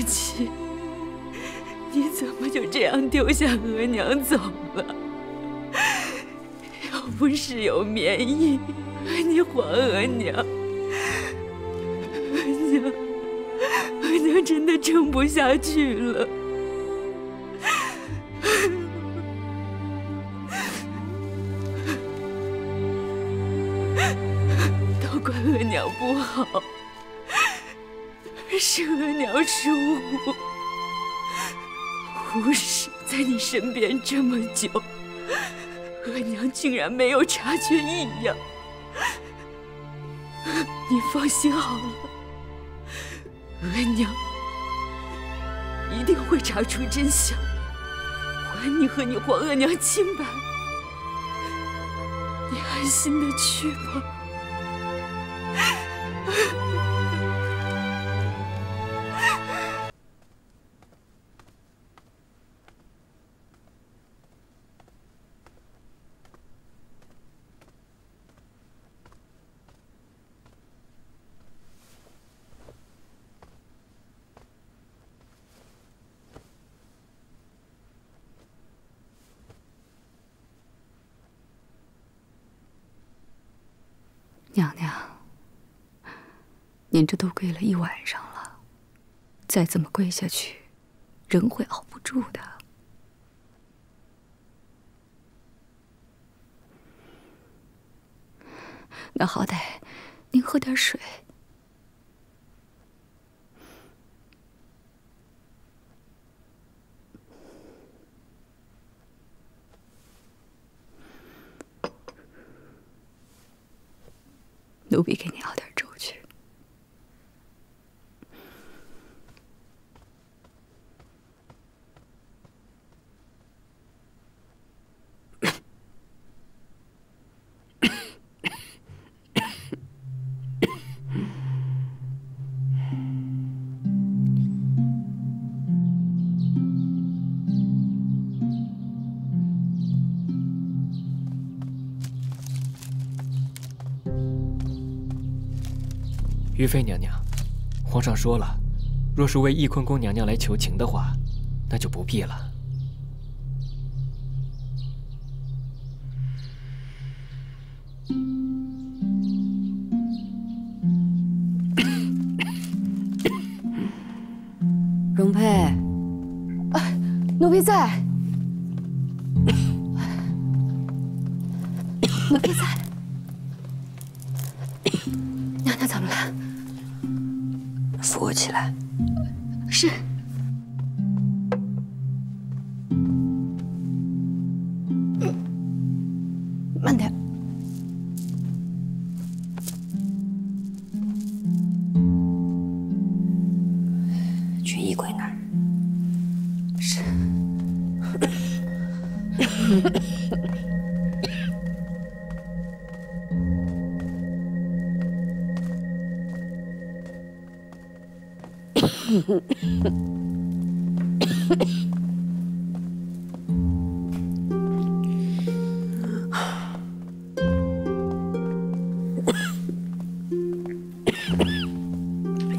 亲，你怎么就这样丢下额娘走了？要不是有棉衣你还额娘，额娘，额娘真的撑不下去了。都怪额娘不好。是额娘疏忽，胡适在你身边这么久，额娘竟然没有察觉异样。你放心好了，额娘一定会查出真相，还你和你皇额娘清白。你安心的去吧。娘娘，您这都跪了一晚上了，再这么跪下去，人会熬不住的。那好歹您喝点水。奴婢给你熬的贵妃娘娘，皇上说了，若是为翊坤宫娘娘来求情的话，那就不必了。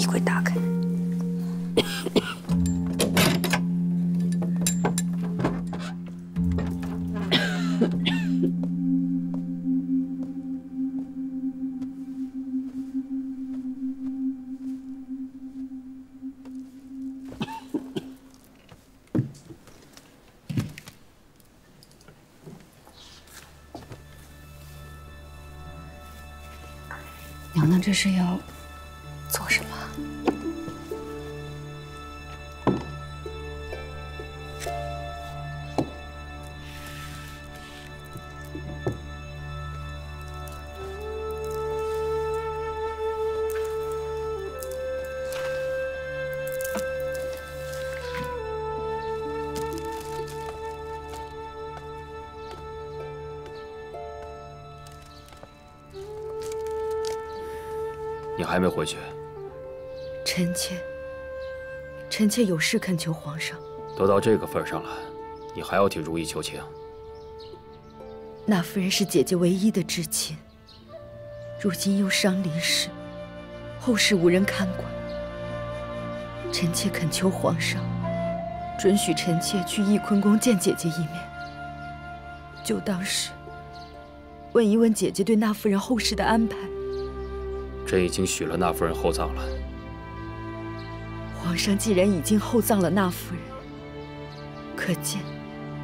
衣柜还没回去？臣妾，臣妾有事恳求皇上。都到这个份上了，你还要替如意求情？那夫人是姐姐唯一的至亲，如今忧伤离世，后事无人看管，臣妾恳求皇上准许臣妾去翊坤宫见姐姐一面，就当是问一问姐姐对那夫人后事的安排。朕已经许了那夫人厚葬了。皇上既然已经厚葬了那夫人，可见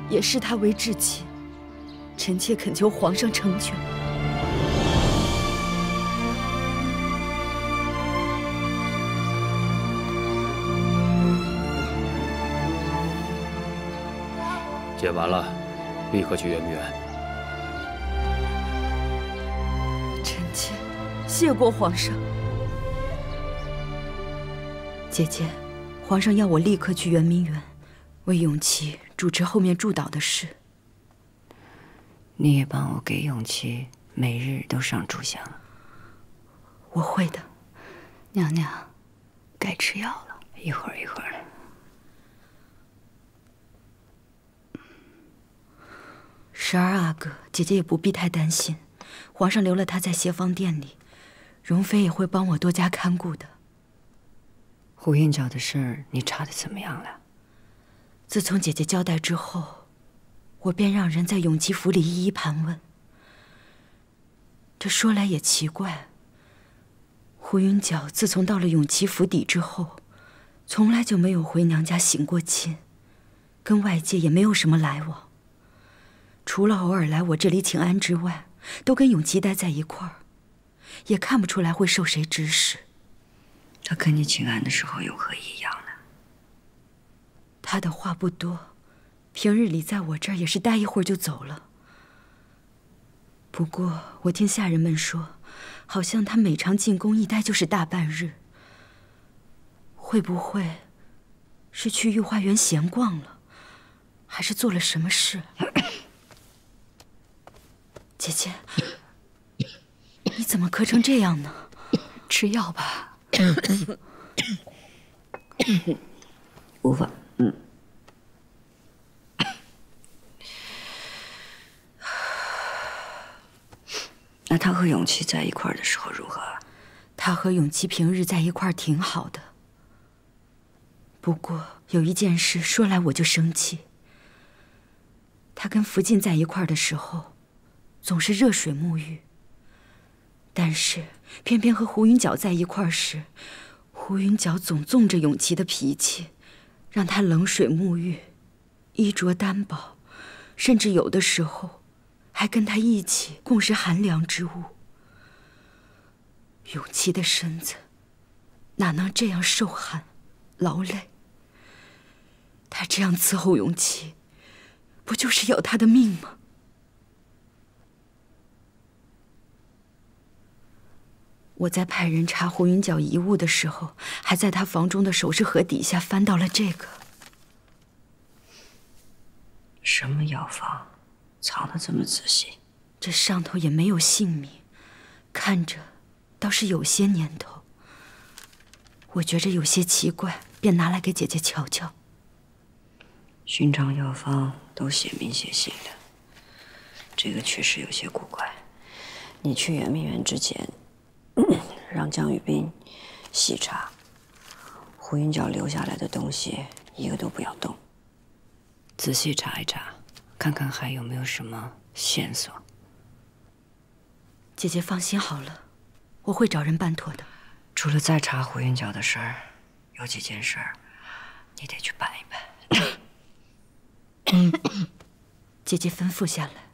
也视她为至亲。臣妾恳求皇上成全。检完了，立刻去圆明园。谢过皇上。姐姐，皇上要我立刻去圆明园，为永琪主持后面祝祷的事。你也帮我给永琪每日都上炷香。我会的。娘娘，该吃药了。一会儿一会儿。十二阿哥，姐姐也不必太担心。皇上留了他在协芳殿里，容妃也会帮我多加看顾的。胡云角的事儿，你查的怎么样了？自从姐姐交代之后，我便让人在永琪府里一一盘问。这说来也奇怪，胡云角自从到了永琪府邸之后，从来就没有回娘家省过亲，跟外界也没有什么来往。除了偶尔来我这里请安之外，都跟永琪待在一块儿，也看不出来会受谁指使。他跟你请安的时候有何异样呢？他的话不多，平日里在我这儿也是待一会儿就走了。不过我听下人们说，好像他每常进宫一待就是大半日。会不会是去御花园闲逛了，还是做了什么事？姐姐，你怎么咳成这样呢？吃药吧。无妨，嗯。那他和永琪在一块儿的时候如何？他和永琪平日在一块儿挺好的。不过有一件事说来我就生气。他跟福晋在一块儿的时候，总是热水沐浴。但是偏偏和胡云角在一块时，胡云角总纵着永琪的脾气，让他冷水沐浴，衣着单薄，甚至有的时候还跟他一起共食寒凉之物。永琪的身子哪能这样受寒、劳累？他这样伺候永琪，不就是要他的命吗？我在派人查胡云角遗物的时候，还在他房中的首饰盒底下翻到了这个。什么药方，藏的这么仔细？这上头也没有姓名，看着倒是有些年头。我觉着有些奇怪，便拿来给姐姐瞧瞧。寻常药方都写明写姓的，这个确实有些古怪。你去圆明园之前。让江宇斌细查胡云角留下来的东西，一个都不要动。仔细查一查，看看还有没有什么线索。姐姐放心好了，我会找人办妥的。除了再查胡云角的事儿，有几件事儿你得去办一办。姐姐吩咐下来，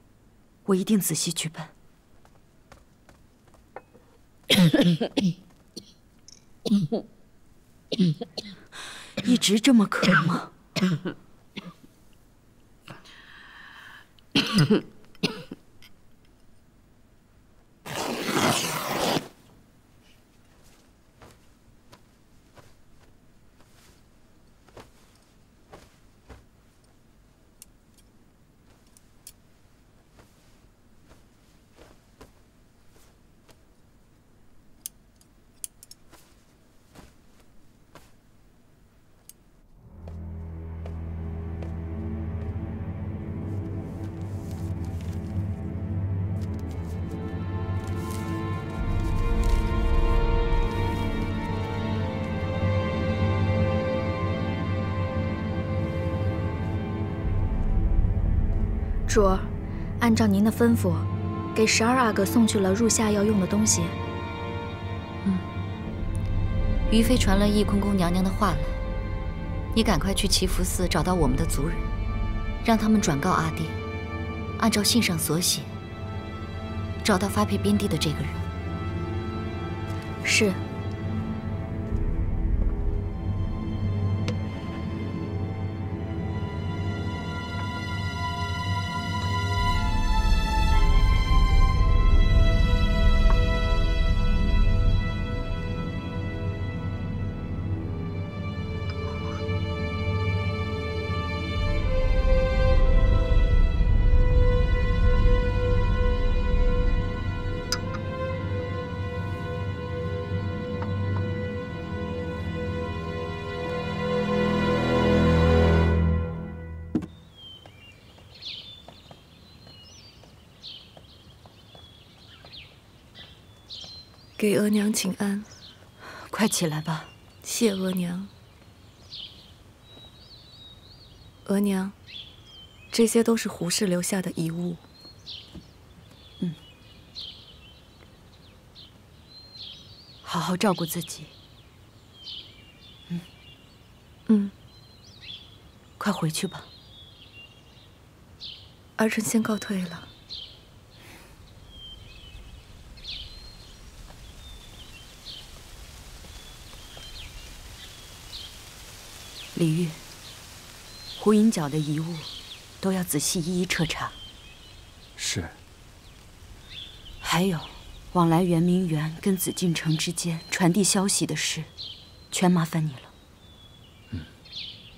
我一定仔细去办。一直这么渴吗？主，按照您的吩咐，给十二阿哥送去了入夏要用的东西。嗯，于妃传了翊坤宫娘娘的话来，你赶快去祈福寺找到我们的族人，让他们转告阿爹，按照信上所写，找到发配边地的这个人。是。给额娘请安，快起来吧。谢额娘。额娘，这些都是胡氏留下的遗物。嗯，好好照顾自己。嗯，嗯，快回去吧。儿臣先告退了。李玉，胡银角的遗物都要仔细一一彻查。是。还有，往来圆明园跟紫禁城之间传递消息的事，全麻烦你了。嗯，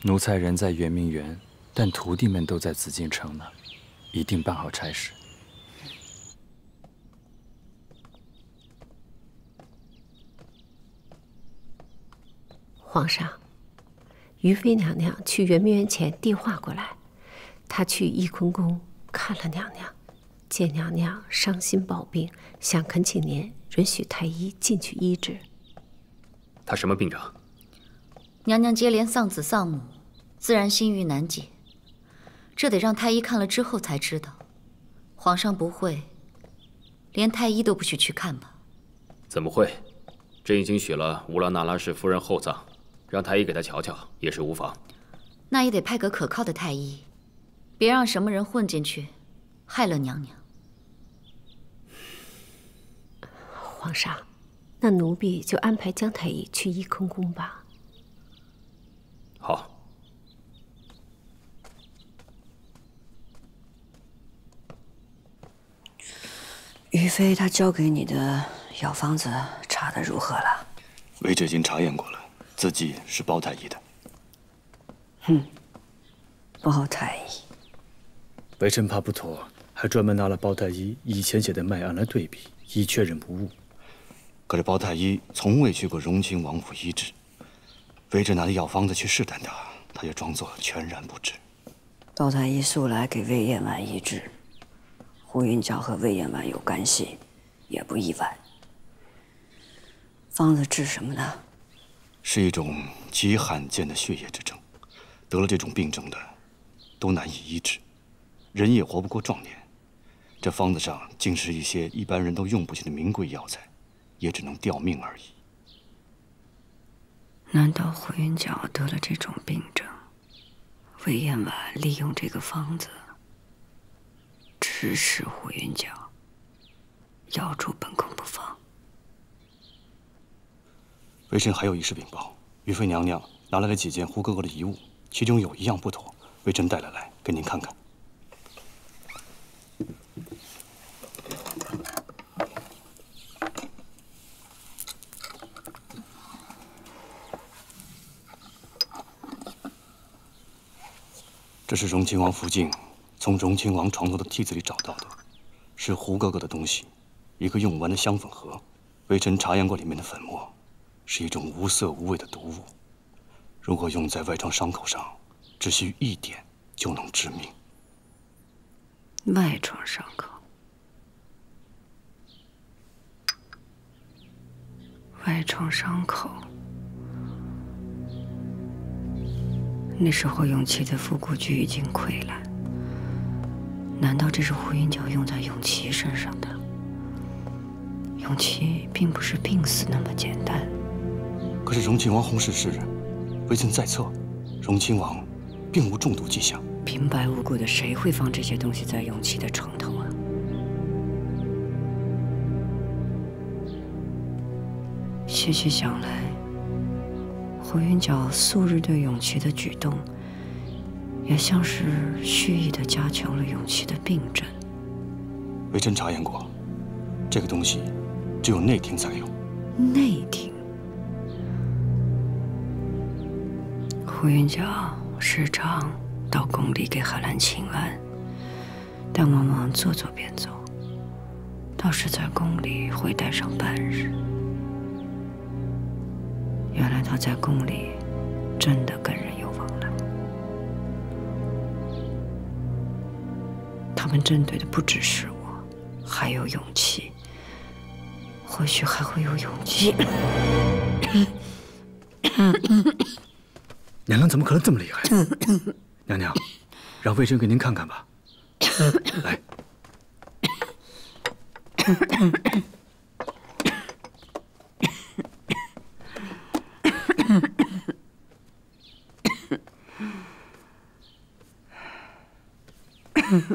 奴才人在圆明园，但徒弟们都在紫禁城呢，一定办好差事。皇上。于妃娘娘去圆明园前递话过来，她去翊坤宫看了娘娘，见娘娘伤心抱病，想恳请您允许太医进去医治。她什么病症？娘娘接连丧子丧母，自然心郁难解。这得让太医看了之后才知道。皇上不会连太医都不许去看吧？怎么会？朕已经许了乌拉那拉氏夫人厚葬。让太医给他瞧瞧也是无妨，那也得派个可靠的太医，别让什么人混进去，害了娘娘。皇上，那奴婢就安排江太医去翊坤宫吧。好。于妃她交给你的药方子查的如何了？微已经查验过了。字迹是包太医的。哼，包太医。微臣怕不妥，还专门拿了包太医以前写的脉案来对比，以确认不误。可是包太医从未去过荣亲王府医治，微臣拿着药方子去试探他，他也装作全然不知。包太医素来给魏延婉医治，胡云娇和魏延婉有干系，也不意外。方子治什么呢？是一种极罕见的血液之症，得了这种病症的都难以医治，人也活不过壮年。这方子上竟是一些一般人都用不起的名贵药材，也只能吊命而已。难道胡云角得了这种病症，魏延婉利用这个方子指使胡云角咬住本宫不放？微臣还有一事禀报，于妃娘娘拿来了几件胡哥哥的遗物，其中有一样不妥，微臣带了来给您看看。这是荣亲王福晋从荣亲王床头的屉子里找到的，是胡哥哥的东西，一个用不完的香粉盒，微臣查验过里面的粉末。是一种无色无味的毒物，如果用在外创伤口上，只需一点就能致命。外创伤口，外创伤口，那时候永琪的腹股沟已经溃烂，难道这是胡云角用在永琪身上的。永琪并不是病死那么简单。可是荣亲王洪氏氏人，微臣在侧，荣亲王并无中毒迹象。平白无故的，谁会放这些东西在永琪的床头啊？细细想来，胡云角素日对永琪的举动，也像是蓄意的加强了永琪的病症。微臣查验过，这个东西只有内廷才有。内廷。胡云角时常到宫里给海兰请安，但往往坐坐便走，倒是在宫里会待上半日。原来他在宫里真的跟人有往来，他们针对的不只是我，还有勇气，或许还会有勇气。娘娘怎么可能这么厉害？娘娘，让魏征给您看看吧。来。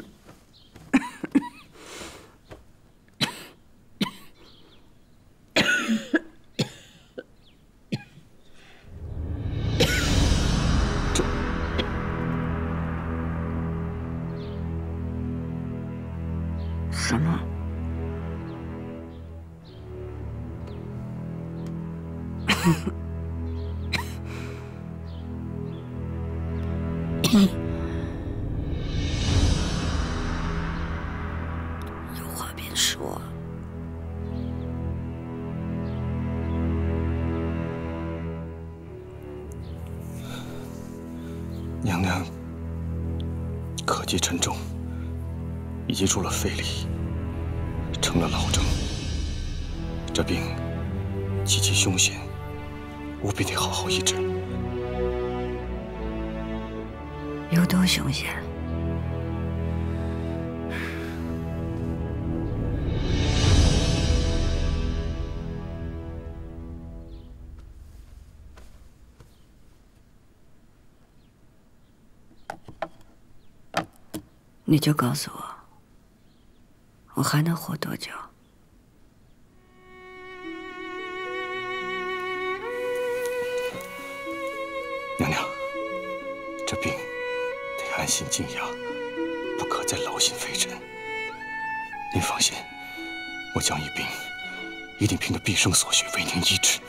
什么？有话便说。娘娘科技沉重，已经入了肺里，成了老症。这病极其凶险，务必得好好医治。有多凶险？你就告诉我，我还能活多久？娘娘，这病得安心静养，不可再劳心费神。您放心，我江一斌一定凭着毕生所学为您医治。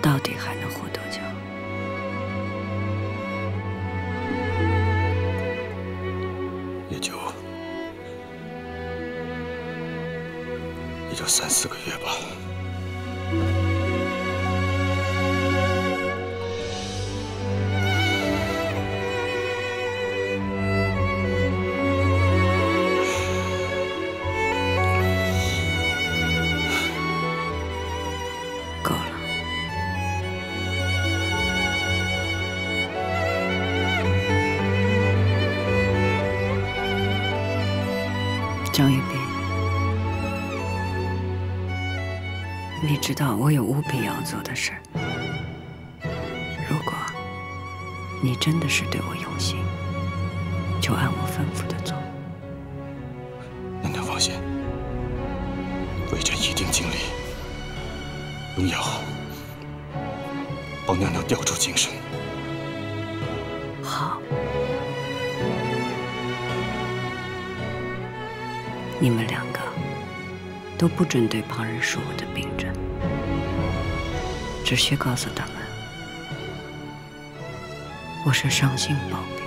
到底还能四个月吧。知道我有务必要做的事。如果你真的是对我用心，就按我吩咐的做。娘娘放心，微臣一定尽力，用药帮娘娘调出精神。好，你们两个都不准对旁人说我的病症，只需告诉他们我是伤心宝贝。